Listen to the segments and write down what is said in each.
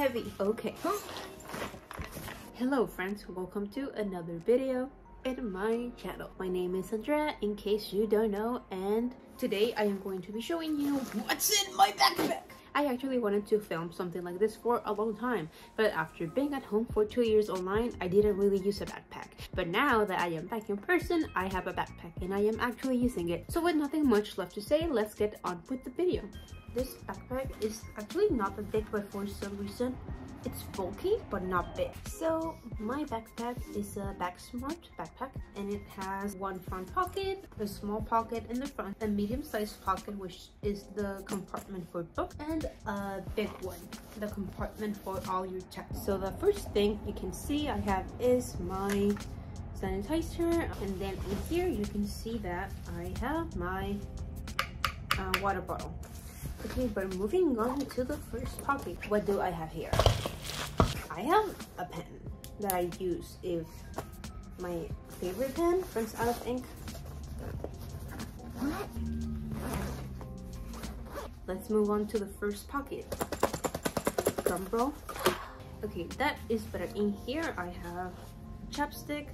heavy. Okay. Hello friends, welcome to another video in my channel. My name is Andrea, in case you don't know, and today I am going to be showing you what's in my backpack. I actually wanted to film something like this for a long time, but after being at home for two years online, I didn't really use a backpack. But now that I am back in person, I have a backpack and I am actually using it. So with nothing much left to say, let's get on with the video. This backpack is actually not that big, but for some reason, it's bulky but not big. So my backpack is a Bagsmart backpack and it has one front pocket, a small pocket in the front, a medium-sized pocket which is the compartment for book, and a big one, the compartment for all your text. So the first thing you can see I have is my sanitizer and then in here you can see that I have my uh, water bottle. Okay, but moving on to the first pocket, what do I have here? I have a pen that I use if my favorite pen runs out of ink. Let's move on to the first pocket. Drum roll. Okay, that is better. In here, I have chapstick,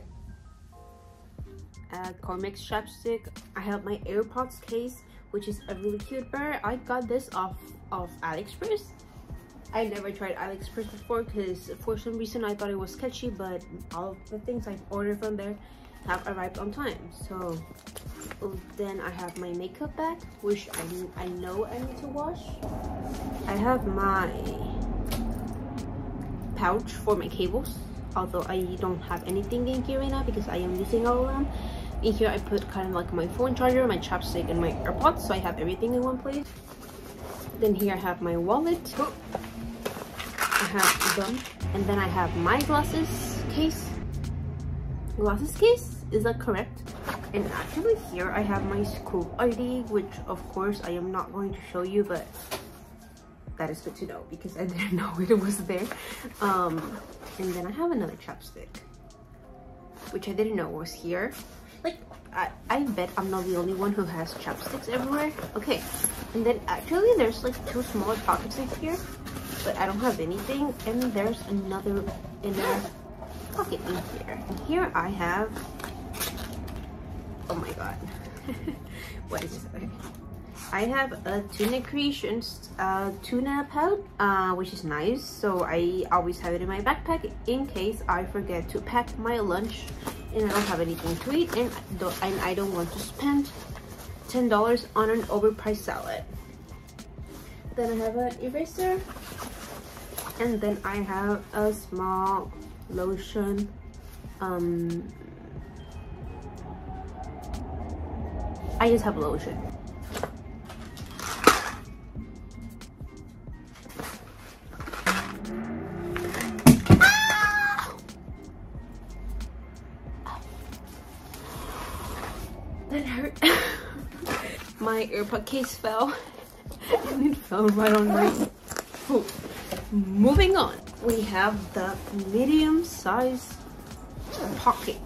a Carmex chapstick. I have my AirPods case, which is a really cute bird. I got this off of AliExpress I never tried AliExpress before because for some reason I thought it was sketchy, but all the things I've ordered from there have arrived on time. So oh, then I have my makeup bag, which I, I know I need to wash. I have my pouch for my cables, although I don't have anything in here right now because I am using all of them. In here I put kind of like my phone charger, my chapstick, and my AirPods, so I have everything in one place. Then here I have my wallet. I have them. And then I have my glasses case. Glasses case? Is that correct? And actually here I have my school ID, which of course I am not going to show you, but that is good to know because I didn't know it was there. Um, and then I have another chapstick, which I didn't know was here. Like, I, I bet I'm not the only one who has chopsticks everywhere. Okay, and then actually there's like two smaller pockets in here but I don't have anything. And there's another inner pocket in here. And here I have, oh my god, what is this? Okay. I have a Tuna Creations uh, tuna pouch, uh, which is nice. So I always have it in my backpack in case I forget to pack my lunch and I don't have anything to eat and, and I don't want to spend $10 on an overpriced salad. Then I have an eraser and then I have a small lotion um I just have lotion my earpod case fell. And it fell right on my foot. Moving on. We have the medium size pocket.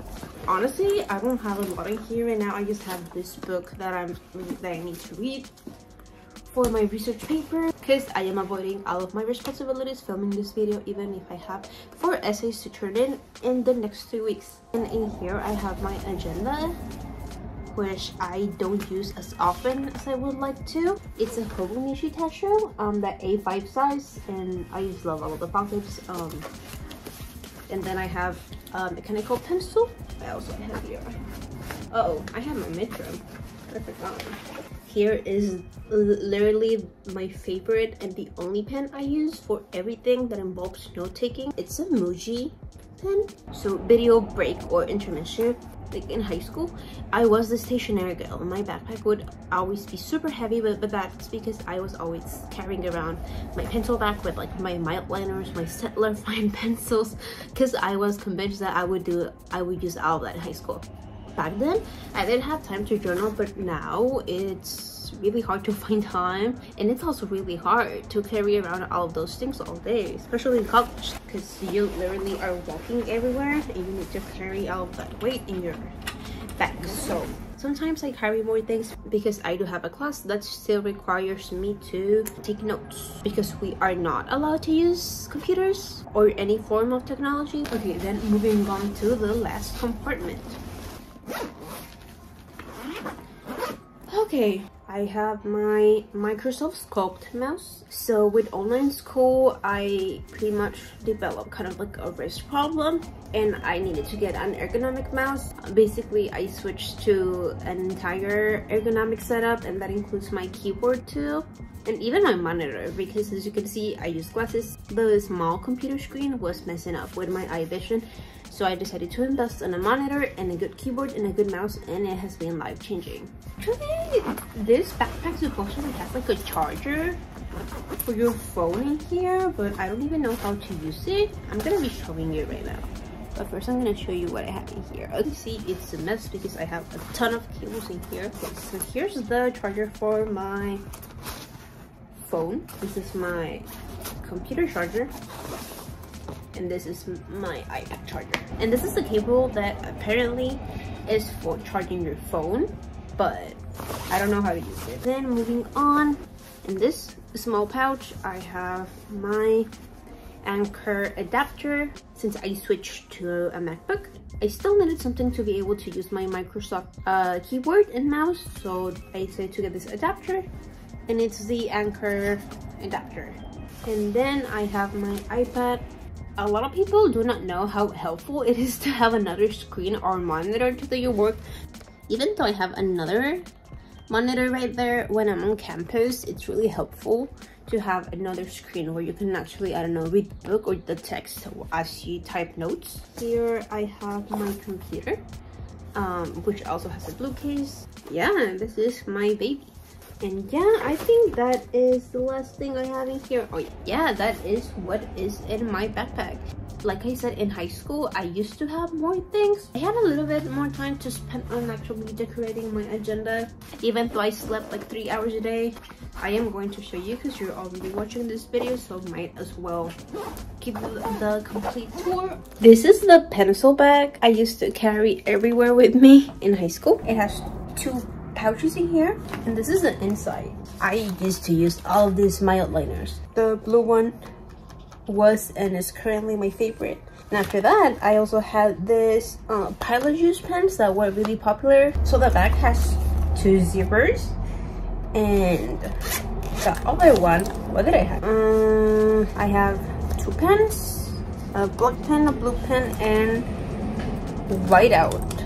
Honestly i don't have a lot in here right now. I just have this book that i'm that i need to read for my research paper. Because i am avoiding all of my responsibilities filming this video even if i have four essays to turn in in the next two weeks. And in here i have my agenda which I don't use as often as I would like to. It's a Hobonichi Techo, um, that A5 size, and I just love all the pockets. Um, and then I have a mechanical pencil. I also have here. Uh oh, I have my midterm. I forgot. Here is literally my favorite and the only pen I use for everything that involves note-taking. It's a Muji pen. So video break or intermission like in high school i was the stationary girl. My backpack would always be super heavy but, but that's because i was always carrying around my pencil bag with like my Mildliners my Staedtler fine pencils because i was convinced that i would do i would use all that in high school back then i didn't have time to journal but now it's really hard to find time and it's also really hard to carry around all of those things all day especially in college because you literally are walking everywhere and you need to carry all of that weight in your so so sometimes I carry more things because I do have a class that still requires me to take notes because we are not allowed to use computers or any form of technology. Okay, then moving on to the last compartment. Okay, I have my Microsoft Sculpt mouse. So with online school, I pretty much developed kind of like a wrist problem and I needed to get an ergonomic mouse. Basically, I switched to an entire ergonomic setup and that includes my keyboard too and even my monitor because as you can see I use glasses the small computer screen was messing up with my eye vision so I decided to invest in a monitor and a good keyboard and a good mouse and it has been life-changing. Actually, this backpack supposedly has like a charger for your phone in here, but I don't even know how to use it. I'm gonna be showing you right now. But first I'm gonna show you what I have in here. As you see, it's a mess because I have a ton of cables in here. Okay, so here's the charger for my phone. This is my computer charger and this is my iPad charger. And this is the cable that apparently is for charging your phone, but I don't know how to use it. Then moving on, in this small pouch, I have my Anker adapter since I switched to a MacBook. I still needed something to be able to use my Microsoft uh, keyboard and mouse, so I decided to get this adapter, and it's the Anker adapter. And then I have my iPad a lot of people do not know how helpful it is to have another screen or monitor to do your work. Even though I have another monitor right there when I'm on campus, it's really helpful to have another screen where you can actually, I don't know, read the book or the text as you type notes. Here I have my computer, um, which also has a blue case. Yeah, this is my baby. And yeah, I think that is the last thing I have in here. Oh yeah, that is what is in my backpack. Like I said, in high school, I used to have more things. I had a little bit more time to spend on actually decorating my agenda. Even though I slept like three hours a day, I am going to show you because you're already watching this video, so might as well give the, complete tour. This is the pencil bag I used to carry everywhere with me in high school. It has two pouches in here and this is the inside. I used to use all these Mildliners the blue one was and is currently my favorite. And after that i also had this uh, pilot juice pens that were really popular. So the bag has two zippers and the other one what did i have? Um i have two pens a black pen a blue pen and whiteout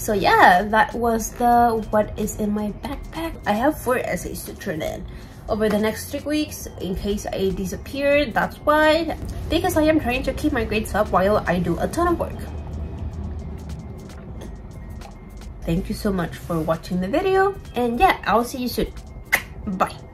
so yeah that was the what is in my backpack i have four essays to turn in. Over the next three weeks in case i disappear that's why. Because i am trying to keep my grades up while i do a ton of work. Thank you so much for watching the video and yeah i'll see you soon. Bye